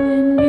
when